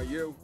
are you?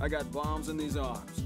I got bombs in these arms.